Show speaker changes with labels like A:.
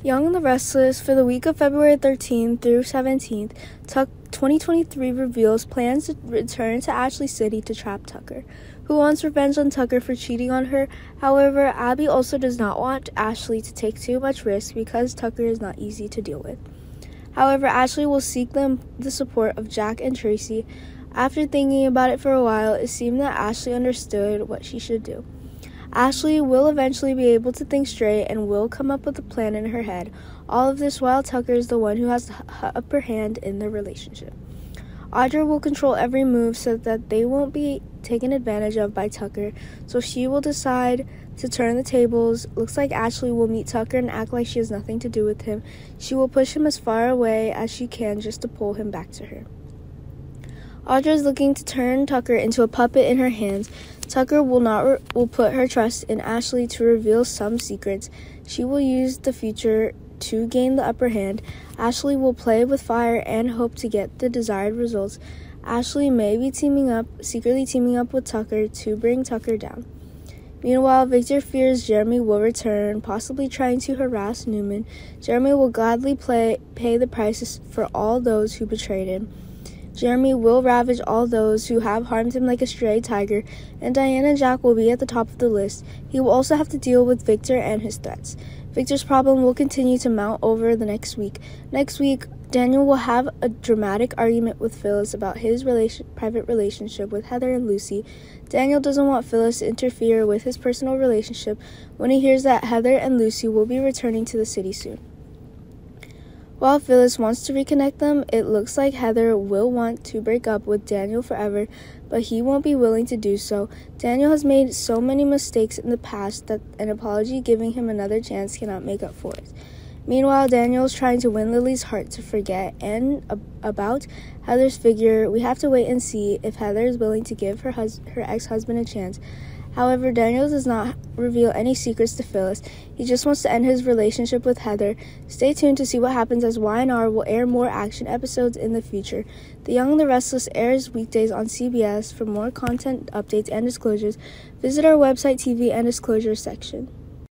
A: Young and the Restless for the week of February 13th through 17th, Tuck 2023 reveals plans to return to Ashley City to trap Tucker, who wants revenge on Tucker for cheating on her. However, Abby also does not want Ashley to take too much risk because Tucker is not easy to deal with. However, Ashley will seek them the support of Jack and Traci. After thinking about it for a while, it seemed that Ashley understood what she should do. Ashley will eventually be able to think straight and will come up with a plan in her head. All of this while Tucker is the one who has the upper hand in the relationship. Audra will control every move so that they won't be taken advantage of by Tucker, so she will decide to turn the tables. Looks like Ashley will meet Tucker and act like she has nothing to do with him. She will push him as far away as she can just to pull him back to her. Audra is looking to turn Tucker into a puppet in her hands. Tucker will not re- will put her trust in Ashley to reveal some secrets. She will use the future to gain the upper hand. Ashley will play with fire and hope to get the desired results. Ashley may be teaming up, secretly teaming up with Tucker to bring Tucker down. Meanwhile, Victor fears Jeremy will return, possibly trying to harass Newman. Jeremy will gladly play, pay the prices for all those who betrayed him. Jeremy will ravage all those who have harmed him like a stray tiger, and Diana Jack will be at the top of the list. He will also have to deal with Victor and his threats. Victor's problem will continue to mount over the next week. Next week, Daniel will have a dramatic argument with Phyllis about his relation- private relationship with Heather and Lucy. Daniel doesn't want Phyllis to interfere with his personal relationship when he hears that Heather and Lucy will be returning to the city soon. While Phyllis wants to reconnect them, it looks like Heather will want to break up with Daniel forever, but he won't be willing to do so. Daniel has made so many mistakes in the past that an apology giving him another chance cannot make up for it. Meanwhile, Daniel is trying to win Lily's heart to forget and ab- about Heather's figure. We have to wait and see if Heather is willing to give her her ex-husband a chance. However, Daniel does not reveal any secrets to Phyllis. He just wants to end his relationship with Heather. Stay tuned to see what happens as Y&R will air more action episodes in the future. The Young and the Restless airs weekdays on CBS. For more content, updates, and disclosures, visit our website TV and disclosure section.